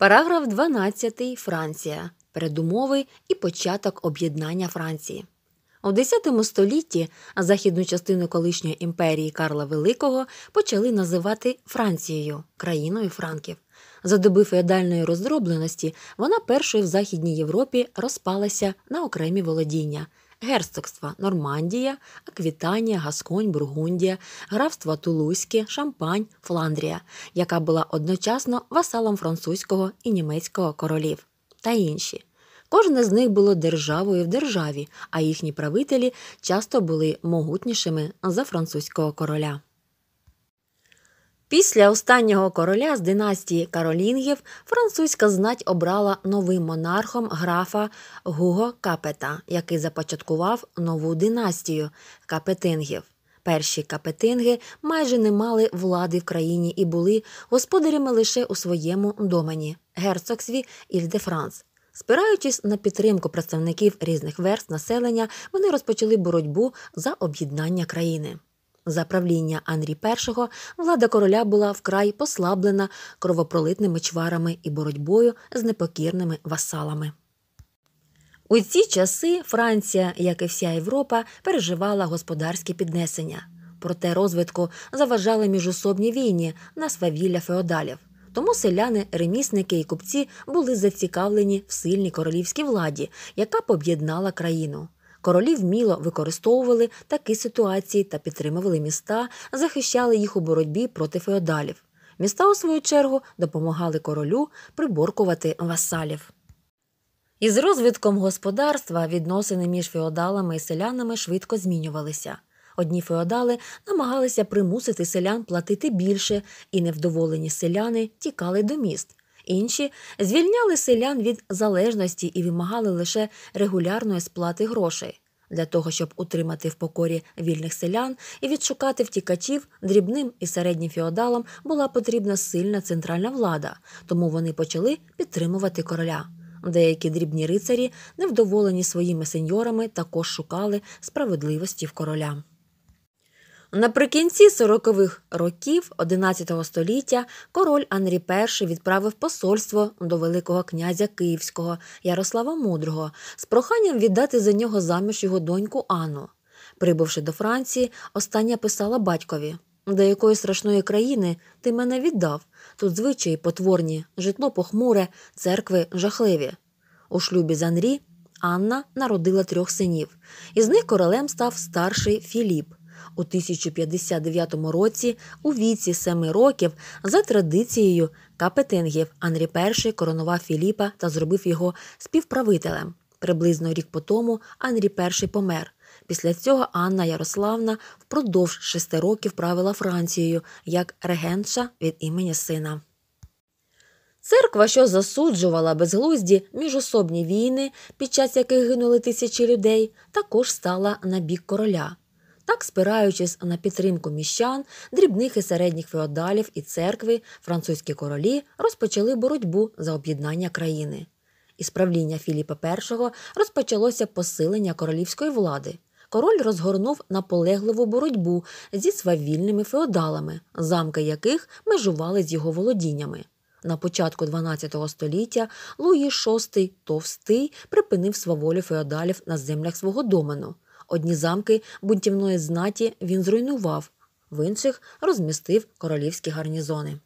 Параграф 12. Франція. Передумови і початок об'єднання Франції. У X столітті західну частину колишньої імперії Карла Великого почали називати Францією, країною франків. За доби феодальної роздробленості вона першою в Західній Європі розпалася на окремі володіння. Герцогства Нормандія, Аквітанія, Гасконь, Бургундія, графство Тулузьке, Шампань, Фландрія, яка була одночасно васалом французького і німецького королів, та інші. Кожне з них було державою в державі, а їхні правителі часто були могутнішими за французького короля. Після останнього короля з династії Каролінгів французька знать обрала новим монархом графа Гуго Капета, який започаткував нову династію капетингів. Перші капетинги майже не мали влади в країні і були господарями лише у своєму домені герцогстві Іль-де-Франс. Спираючись на підтримку представників різних верст населення, вони розпочали боротьбу за об'єднання країни. За правління Анрі І влада короля була вкрай послаблена кровопролитними чварами і боротьбою з непокірними васалами. У ці часи Франція, як і вся Європа, переживала господарські піднесення, проте розвитку заважали міжособні війні на свавілля феодалів. Тому селяни, ремісники і купці були зацікавлені в сильній королівській владі, яка б об'єднала країну. Королі вміло використовували такі ситуації та підтримували міста, захищали їх у боротьбі проти феодалів. Міста, у свою чергу, допомагали королю приборкувати васалів. Із розвитком господарства відносини між феодалами і селянами швидко змінювалися. Одні феодали намагалися примусити селян платити більше, і невдоволені селяни тікали до міст. Інші звільняли селян від залежності і вимагали лише регулярної сплати грошей. Для того, щоб утримати в покорі вільних селян і відшукати втікачів, дрібним і середнім феодалам була потрібна сильна центральна влада, тому вони почали підтримувати короля. Деякі дрібні рицарі, невдоволені своїми сеньорами, також шукали справедливості в короля. Наприкінці 40-х років XI століття король Анрі І відправив посольство до Великого князя Київського Ярослава Мудрого з проханням віддати за нього заміж його доньку Анну. Прибувши до Франції, остання писала батькові до якої страшної країни ти мене віддав. Тут звичаї потворні, житло похмуре, церкви жахливі. У шлюбі з Анрі Анна народила трьох синів, із них королем став старший Філіп. У 1059 році, у віці семи років, за традицією капетингів Анрі І коронував Філіпа та зробив його співправителем. Приблизно рік по тому Анрі І помер. Після цього Анна Ярославна впродовж шести років правила Францією як регентша від імені сина. Церква, що засуджувала безглузді міжособні війни, під час яких гинули тисячі людей, також стала на бік короля. Так, спираючись на підтримку міщан, дрібних і середніх феодалів і церкви, французькі королі розпочали боротьбу за об'єднання країни. Із правління Філіпа І розпочалося посилення королівської влади. Король розгорнув наполегливу боротьбу зі свавільними феодалами, замки яких межували з його володіннями. На початку XII століття Луї VI Товстий припинив сваволю феодалів на землях свого домену. Одні замки бунтівної знаті він зруйнував, в інших розмістив королівські гарнізони.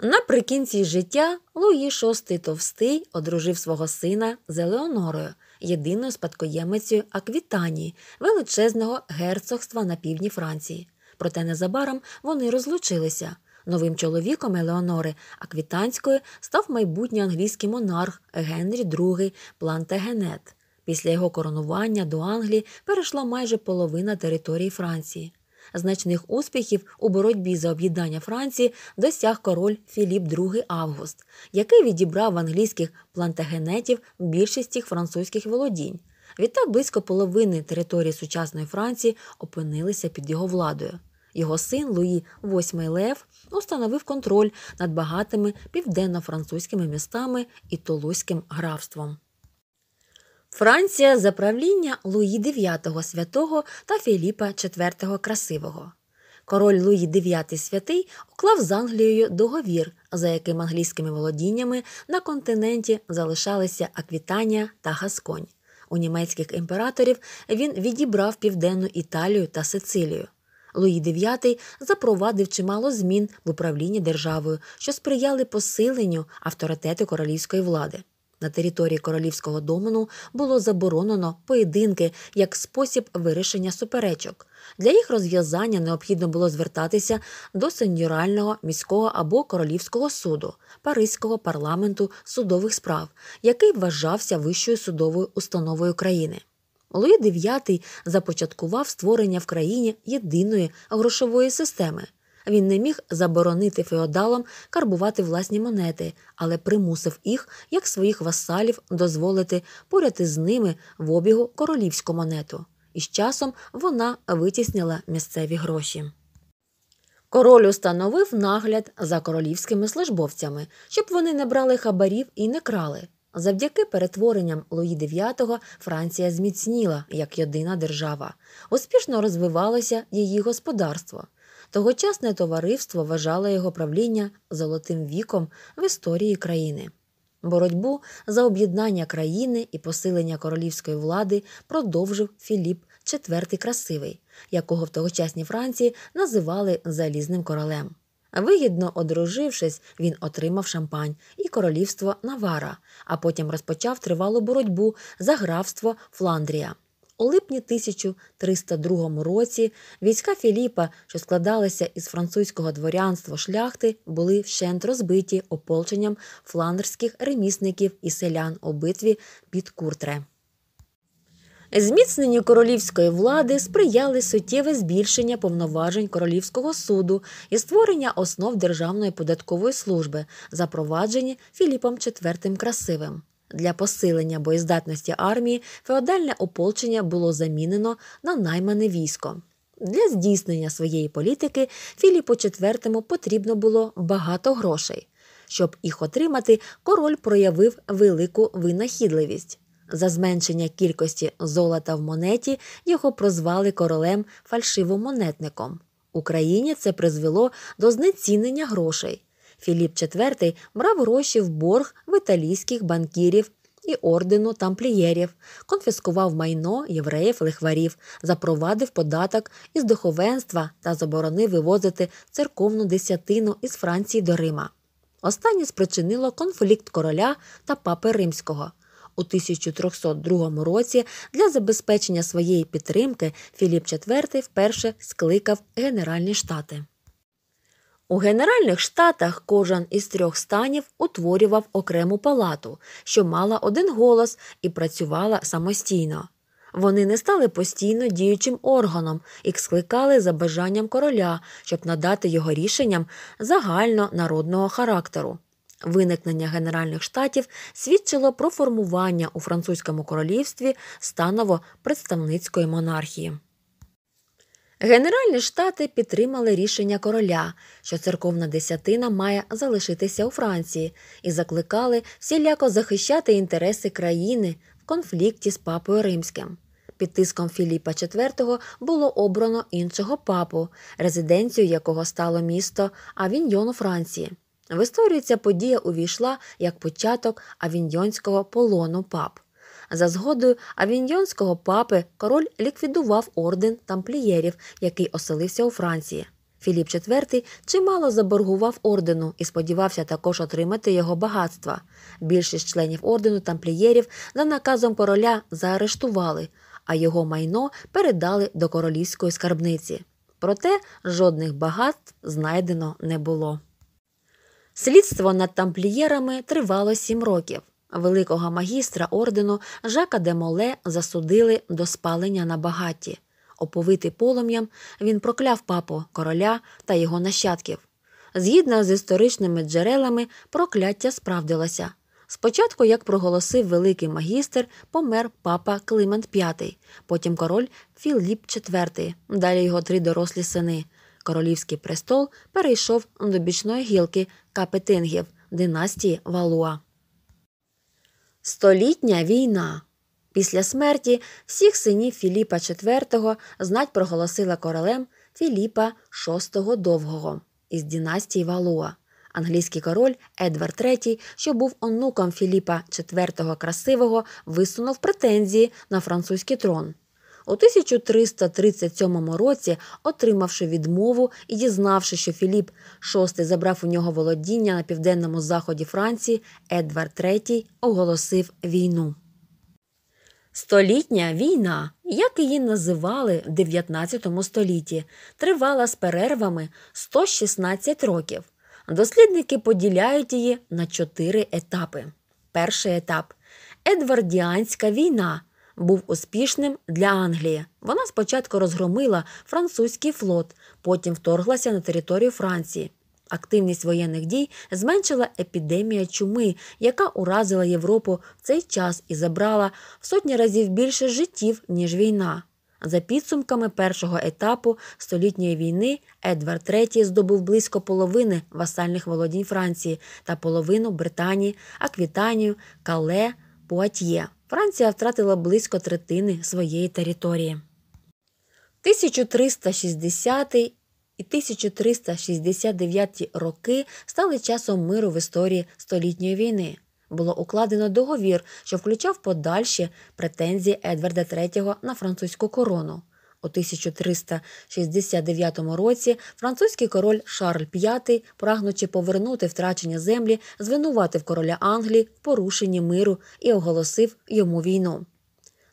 Наприкінці життя Луї VI Товстий одружив свого сина з Елеонорою, єдиною спадкоємицею Аквітанії, величезного герцогства на півдні Франції. Проте незабаром вони розлучилися. Новим чоловіком Елеонори Аквітанської став майбутній англійський монарх Генрі II Плантагенет. Після його коронування до Англії перейшла майже половина території Франції. Значних успіхів у боротьбі за об'єднання Франції досяг король Філіп II Август, який відібрав в англійських плантагенетів більшість цих французьких володінь. Відтак близько половини території сучасної Франції опинилися під його владою. Його син Луї VIII Лев установив контроль над багатими південно-французькими містами і Тулузьким графством. Франція за правління Луї IX святого та Філіпа IV Красивого. Король Луї IX святий уклав з Англією договір, за яким англійськими володіннями на континенті залишалися Аквітанія та Гасконь. У німецьких імператорів він відібрав південну Італію та Сицилію. Луї IX запровадив чимало змін в управлінні державою, що сприяли посиленню авторитету королівської влади. На території королівського домену було заборонено поєдинки як спосіб вирішення суперечок. Для їх розв'язання необхідно було звертатися до сеньорального міського або королівського суду, Паризького парламенту судових справ, який вважався вищою судовою установою країни. Луї IX започаткував створення в країні єдиної грошової системи. Він не міг заборонити феодалам карбувати власні монети, але примусив їх, як своїх васалів, дозволити поряд із ними в обігу королівську монету. І з часом вона витіснила місцеві гроші. Король установив нагляд за королівськими службовцями, щоб вони не брали хабарів і не крали. Завдяки перетворенням Луї IX Франція зміцніла як єдина держава, успішно розвивалося її господарство. Тогочасне товариство вважало його правління золотим віком в історії країни. Боротьбу за об'єднання країни і посилення королівської влади продовжив Філіп IV Красивий, якого в тогочасній Франції називали залізним королем. Вигідно одружившись, він отримав шампань і королівство Навара, а потім розпочав тривалу боротьбу за графство Фландрія. У липні 1302 році війська Філіпа, що складалися із французького дворянства шляхти, були вщент розбиті ополченням фландерських ремісників і селян у битві під Куртре. Зміцненню королівської влади сприяли суттєве збільшення повноважень королівського суду і створення основ Державної податкової служби, запроваджені Філіпом IV Красивим. Для посилення боєздатності армії феодальне ополчення було замінено на наймане військо. Для здійснення своєї політики Філіпу IV потрібно було багато грошей. Щоб їх отримати, король проявив велику винахідливість. За зменшення кількості золота в монеті його прозвали королем фальшивомонетником. Україні це призвело до знецінення грошей. Філіп IV брав гроші в борг в італійських банкірів і ордену тамплієрів, конфіскував майно євреїв лихварів, запровадив податок із духовенства та заборонив вивозити церковну десятину із Франції до Рима. Останнє спричинило конфлікт короля та папи римського. У 1302 році для забезпечення своєї підтримки Філіп IV вперше скликав Генеральні штати. У Генеральних штатах кожен із трьох станів утворював окрему палату, що мала один голос і працювала самостійно. Вони не стали постійно діючим органом і скликали за бажанням короля, щоб надати його рішенням загальнонародного характеру. Виникнення Генеральних штатів свідчило про формування у французькому королівстві станово представницької монархії. Генеральні штати підтримали рішення короля, що церковна десятина має залишитися у Франції, і закликали всіляко захищати інтереси країни в конфлікті з папою римським. Під тиском Філіпа IV було обрано іншого папу, резиденцію якого стало місто Авіньйон у Франції. В історію ця подія увійшла як початок авіньйонського полону пап. За згодою авіньйонського папи король ліквідував орден тамплієрів, який оселився у Франції. Філіп IV чимало заборгував ордену і сподівався також отримати його багатства. Більшість членів ордену тамплієрів за наказом короля заарештували, а його майно передали до королівської скарбниці. Проте жодних багатств знайдено не було. Слідство над тамплієрами тривало сім років. Великого магістра ордену Жака де Моле засудили до спалення на багатті. Оповитий полум'ям, він прокляв папу, короля та його нащадків. Згідно з історичними джерелами, прокляття справдилося. Спочатку, як проголосив великий магістр, помер папа Климент V, потім король Філіп IV, далі його три дорослі сини. Королівський престол перейшов до бічної гілки капетингів династії Валуа. Столітня війна. Після смерті всіх синів Філіпа IV знать проголосила королем Філіпа VI Довгого із династії Валуа, Англійський король Едвард III, що був онуком Філіпа IV Красивого, висунув претензії на французький трон. У 1337 році, отримавши відмову і дізнавши, що Філіп VI забрав у нього володіння на південному заході Франції, Едвард III оголосив війну. Столітня війна, як її називали в 19 столітті, тривала з перервами 116 років. Дослідники поділяють її на чотири етапи. Перший етап Едвардіанська війна був успішним для Англії. Вона спочатку розгромила французький флот, потім вторглася на територію Франції. Активність воєнних дій зменшила епідемія чуми, яка уразила Європу в цей час і забрала в сотні разів більше життів, ніж війна. За підсумками першого етапу столітньої війни Едвард III здобув близько половини васальних володінь Франції та половину Британії, Аквітанію, Кале, Пуатьє. Франція втратила близько третини своєї території. 1360 і 1369 роки стали часом миру в історії столітньої війни. Було укладено договір, що включав подальші претензії Едварда III на французьку корону. У 1369 році французький король Шарль V, прагнучи повернути втрачені землі, звинуватив короля Англії в порушенні миру і оголосив йому війну.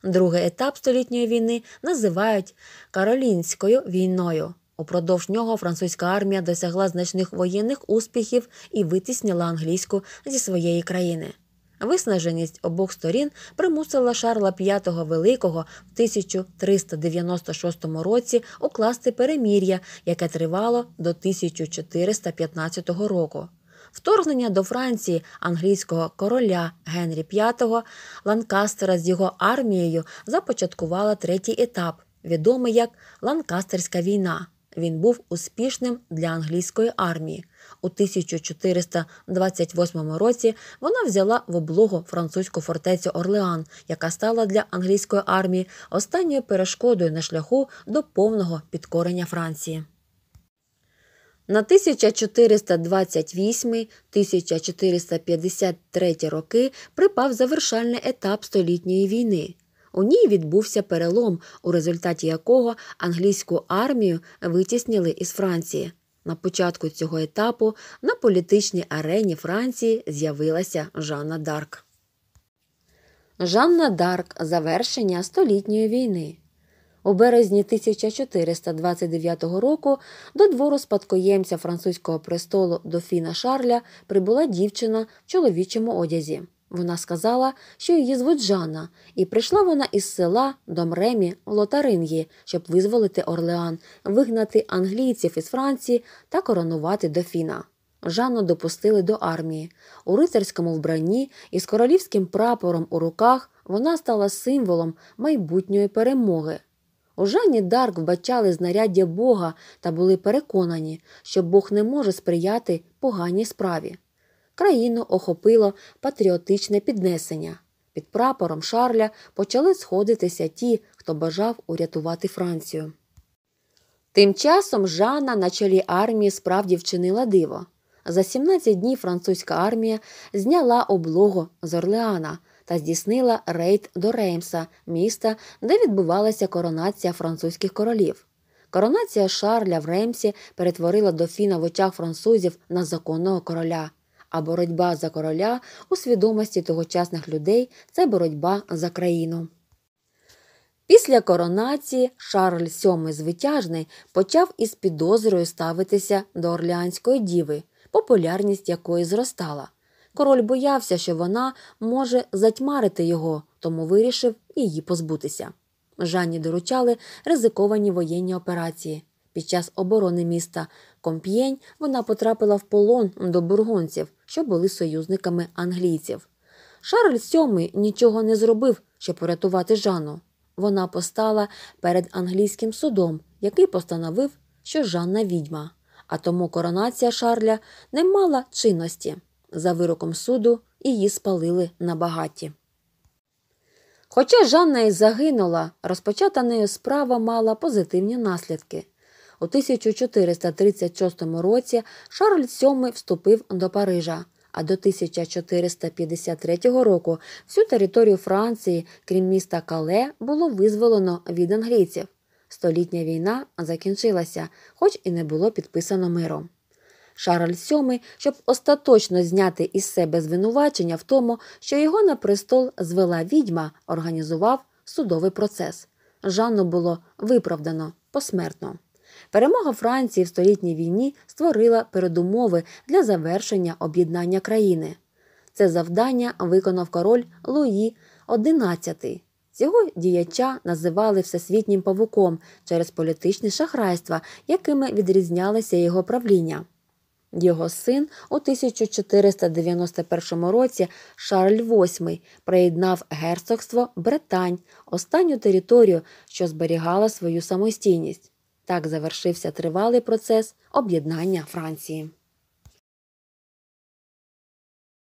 Другий етап столітньої війни називають Каролінською війною. Упродовж нього французька армія досягла значних воєнних успіхів і витісніла англійську зі своєї країни. Виснаженість обох сторін примусила Шарла V Великого в 1396 році укласти перемір'я, яке тривало до 1415 року. Вторгнення до Франції англійського короля Генрі V Ланкастера з його армією започаткувала третій етап, відомий як Ланкастерська війна. Він був успішним для англійської армії. У 1428 році вона взяла в облогу французьку фортецю Орлеан, яка стала для англійської армії останньою перешкодою на шляху до повного підкорення Франції. На 1428-1453 роки припав завершальний етап столітньої війни. У ній відбувся перелом, у результаті якого англійську армію витіснили із Франції. На початку цього етапу на політичній арені Франції з'явилася Жанна Дарк. Жанна Дарк завершення столітньої війни. У березні 1429 року до двору спадкоємця французького престолу дофіна Шарля прибула дівчина в чоловічому одязі. Вона сказала, що її звуть Жанна, і прийшла вона із села Домремі Лотарингії, щоб визволити Орлеан, вигнати англійців із Франції та коронувати дофіна. Жанну допустили до армії. У рицарському вбранні із королівським прапором у руках вона стала символом майбутньої перемоги. У Жанні Дарк вбачали знаряддя Бога та були переконані, що Бог не може сприяти поганій справі країну охопило патріотичне піднесення. Під прапором Шарля почали сходитися ті, хто бажав урятувати Францію. Тим часом Жанна на чолі армії справді вчинила диво. За 17 днів французька армія зняла облогу з Орлеана та здійснила рейд до Реймса, міста, де відбувалася коронація французьких королів. Коронація Шарля в Реймсі перетворила дофіна в очах французів на законного короля а боротьба за короля у свідомості тогочасних людей це боротьба за країну. Після коронації Шарль VII Звитяжний почав із підозрою ставитися до Орлеанської діви, популярність якої зростала. Король боявся, що вона може затьмарити його, тому вирішив її позбутися. Жанні доручали ризиковані воєнні операції. Під час оборони міста Комп'єнь вона потрапила в полон до бургонців, що були союзниками англійців. Шарль VII нічого не зробив, щоб порятувати Жанну. Вона постала перед англійським судом, який постановив, що Жанна відьма, а тому коронація Шарля не мала чинності. За вироком суду її спалили на багаті. Хоча Жанна і загинула, розпочата нею справа мала позитивні наслідки. У У 1436 році Шарль VII вступив до Парижа, а до 1453 року всю територію Франції, крім міста Кале, було визволено від англійців. Столітня війна закінчилася, хоч і не було підписано миром. Шарль VII, щоб остаточно зняти із себе звинувачення в тому, що його на престол звела відьма, організував судовий процес. Жанну було виправдано посмертно. Перемога Франції в столітній війні створила передумови для завершення об'єднання країни. Це завдання виконав король Луї XI. Цього діяча називали всесвітнім павуком через політичне шахрайства, якими відрізнялося його правління. Його син у 1491 році Шарль VIII приєднав герцогство Бретань, останню територію, що зберігала свою самостійність. Так завершився тривалий процес об'єднання Франції.